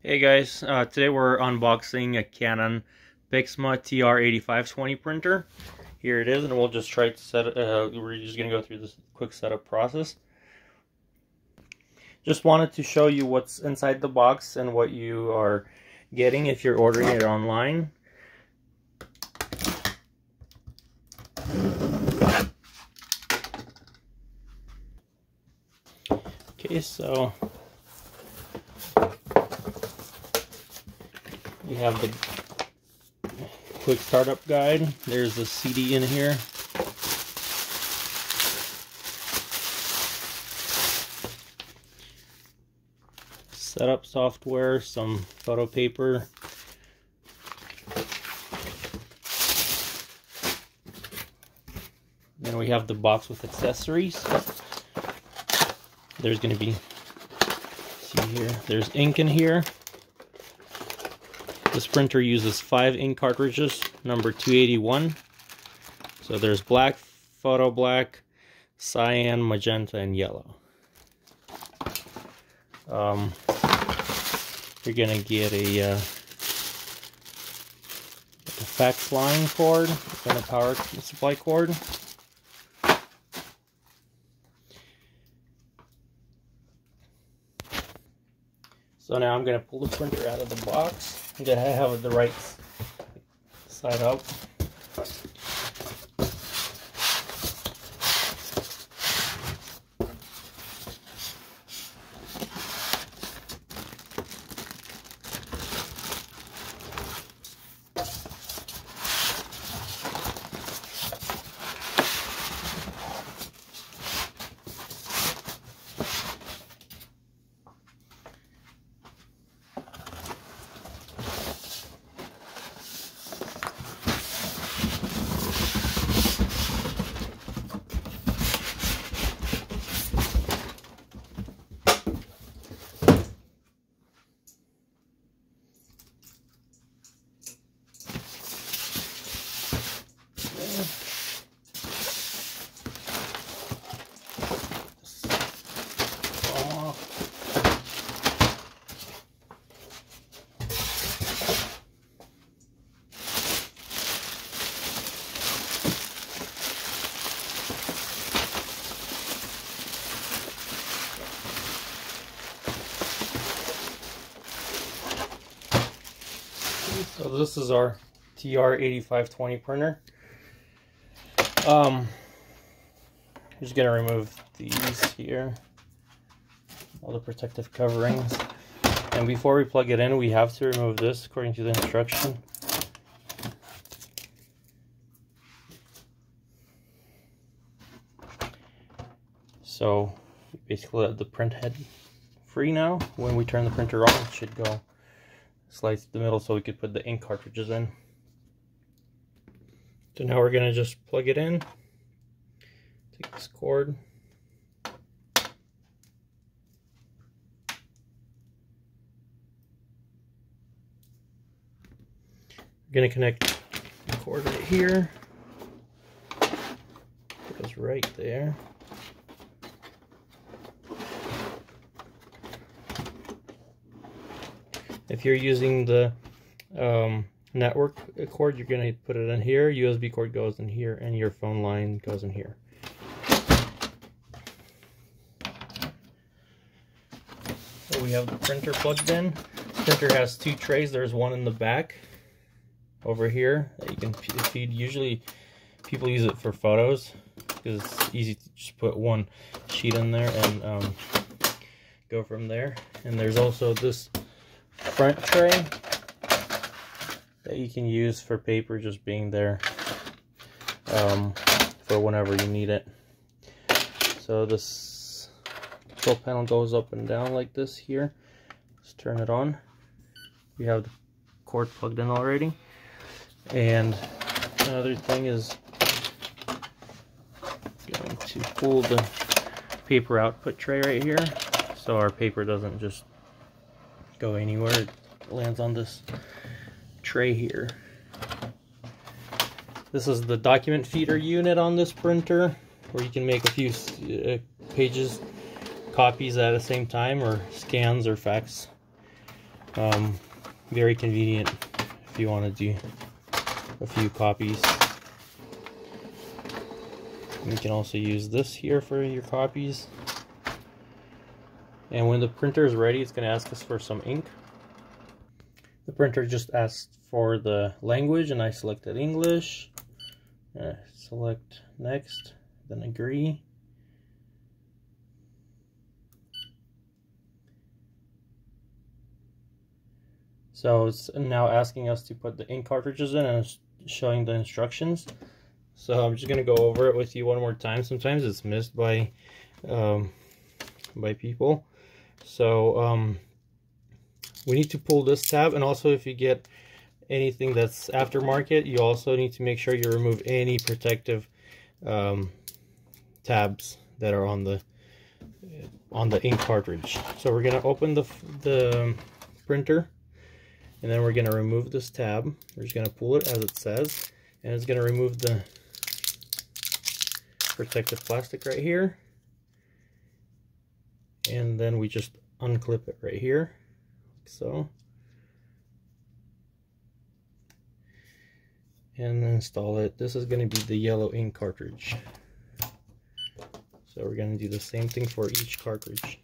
Hey guys, uh, today we're unboxing a Canon Pixma TR8520 printer. Here it is, and we'll just try to set it, uh, we're just going to go through this quick setup process. Just wanted to show you what's inside the box and what you are getting if you're ordering it online. Okay, so We have the quick startup guide. There's a CD in here. Setup software, some photo paper. Then we have the box with accessories. There's going to be, see here, there's ink in here. This printer uses five ink cartridges, number 281. So there's black, photo black, cyan, magenta, and yellow. Um, you're gonna get a, uh, a fax line cord and a power supply cord. So now I'm going to pull the printer out of the box that I have the right side up. So this is our TR8520 printer. Um, I'm just gonna remove these here, all the protective coverings. And before we plug it in, we have to remove this according to the instruction. So basically let the print head free now. When we turn the printer on, it should go slice the middle so we could put the ink cartridges in. So now we're gonna just plug it in. Take this cord. We're gonna connect the cord right here. it Goes right there. If you're using the um, network cord, you're going to put it in here. USB cord goes in here, and your phone line goes in here. So we have the printer plugged in. printer has two trays. There's one in the back over here that you can feed. Usually people use it for photos because it's easy to just put one sheet in there and um, go from there. And there's also this front tray that you can use for paper just being there um, for whenever you need it. So this control panel goes up and down like this here. Let's turn it on. We have the cord plugged in already. And another thing is going to pull the paper output tray right here so our paper doesn't just go anywhere. It lands on this tray here. This is the document feeder unit on this printer where you can make a few uh, pages copies at the same time or scans or fax Um, very convenient if you want to do a few copies. You can also use this here for your copies. And when the printer is ready, it's going to ask us for some ink. The printer just asked for the language and I selected English. Uh, select next, then agree. So it's now asking us to put the ink cartridges in and showing the instructions. So I'm just going to go over it with you one more time. Sometimes it's missed by um, by people. So um, we need to pull this tab and also if you get anything that's aftermarket, you also need to make sure you remove any protective um, tabs that are on the on the ink cartridge. So we're to open the, the printer and then we're to remove this tab. We're just to pull it as it says and it's to remove the protective plastic right here and then we just unclip it right here like so. And install it. This is going to be the yellow ink cartridge. So we're going to do the same thing for each cartridge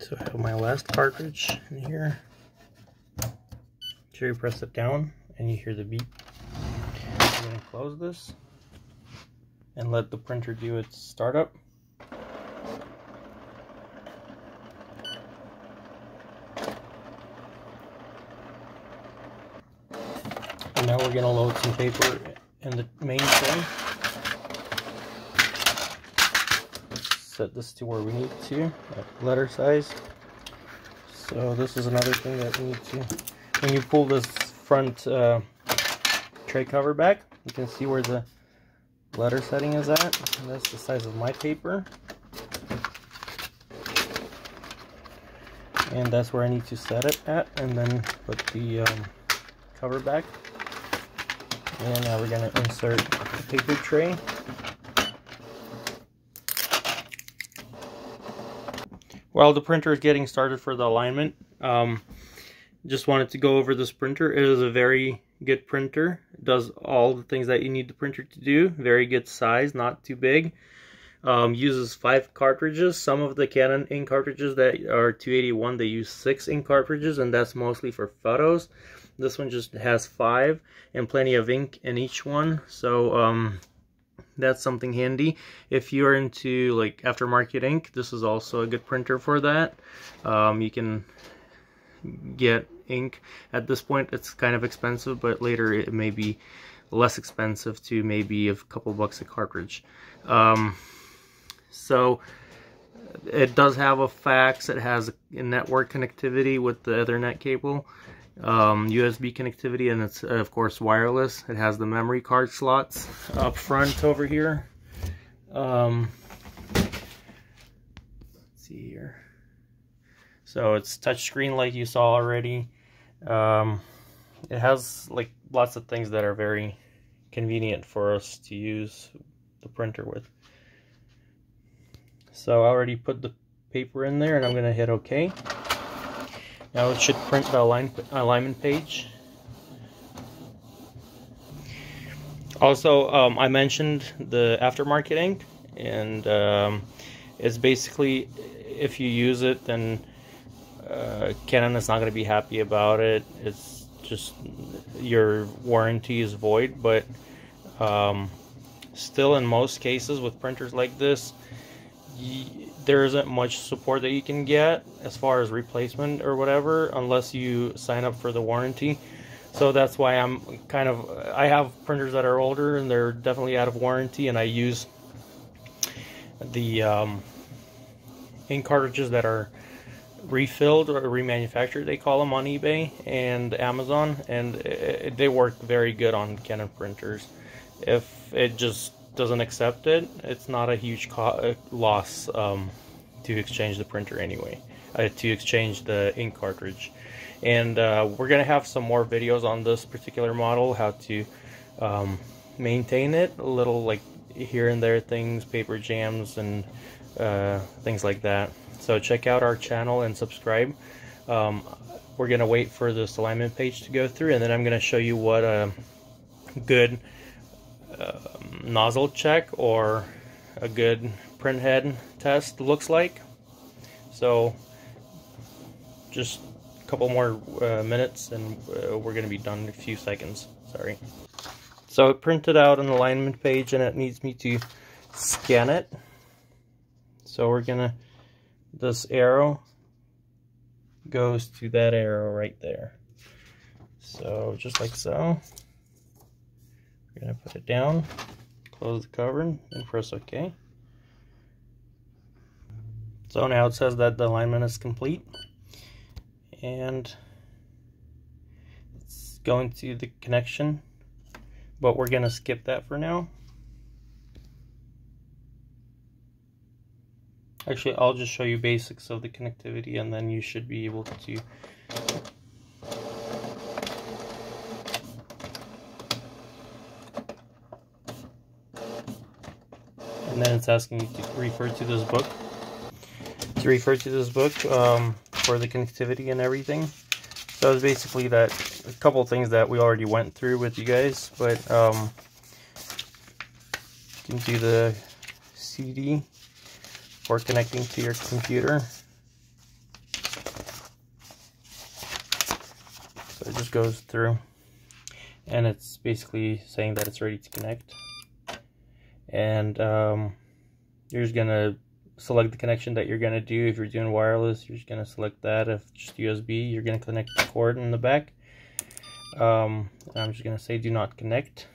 So I have my last cartridge in here. Sure you press it down and you hear the beep. I'm to close this and let the printer do its startup. And now we're to load some paper in the main tray. Set this to where we need to, letter size. So this is another thing that we need to, when you pull this front uh, tray cover back, you can see where the letter setting is at. And that's the size of my paper. And that's where I need to set it at, and then put the um, cover back. And now we're to insert the paper tray While the printer is getting started for the alignment, um, just wanted to go over this printer. It is a very good printer. It does all the things that you need the printer to do. Very good size, not too big. Um, uses five cartridges. Some of the Canon ink cartridges that are 281, they use six ink cartridges, and that's mostly for photos. This one just has five and plenty of ink in each one. So um, that's something handy. If you're into like aftermarket ink, this is also a good printer for that. Um, you can get ink. At this point, it's kind of expensive, but later it may be less expensive to maybe a couple bucks a cartridge. Um, so it does have a fax. It has a network connectivity with the Ethernet cable um, USB connectivity and it's of course wireless. It has the memory card slots up front over here. Um, let's see here. So it's touchscreen like you saw already. Um, it has like lots of things that are very convenient for us to use the printer with. So I already put the paper in there and I'm going to hit OK. Now it should print the align alignment page. Also, um, I mentioned the aftermarket ink, and um, it's basically if you use it, then uh, Canon is not going to be happy about it. It's just your warranty is void, but um, still, in most cases with printers like this, there isn't much support that you can get as far as replacement or whatever unless you sign up for the warranty. So that's why I'm kind of I have printers that are older and they're definitely out of warranty, and I use the um, ink cartridges that are refilled or remanufactured they call them on ebay and amazon and it, they work very good on canon printers if it just doesn't accept it, it's not a huge uh, loss um, to exchange the printer anyway, uh, to exchange the ink cartridge. And uh, we're going to have some more videos on this particular model, how to um, maintain it, a little like here and there things, paper jams, and uh, things like that. So check out our channel and subscribe. Um, we're going to wait for this alignment page to go through, and then I'm going to show you what a good uh, nozzle check or a good print head test looks like. So just a couple more uh, minutes and uh, we're going to be done in a few seconds. Sorry. So it printed out an alignment page and it needs me to scan it. So we're going to, this arrow goes to that arrow right there. So just like so. We're going to put it down, close the cover, and press OK. So now it says that the alignment is complete. And it's going to the connection, but we're going to skip that for now. Actually, I'll just show you basics of the connectivity and then you should be able to it's asking you to refer to this book to refer to this book um, for the connectivity and everything. So it's basically that a couple things that we already went through with you guys, but um, you can do the CD for connecting to your computer. So it just goes through and it's basically saying that it's ready to connect. And um, you're just gonna select the connection that you're to do. If you're doing wireless, you're just to select that. If just USB, you're to connect the cord in the back. Um, I'm just to say do not connect.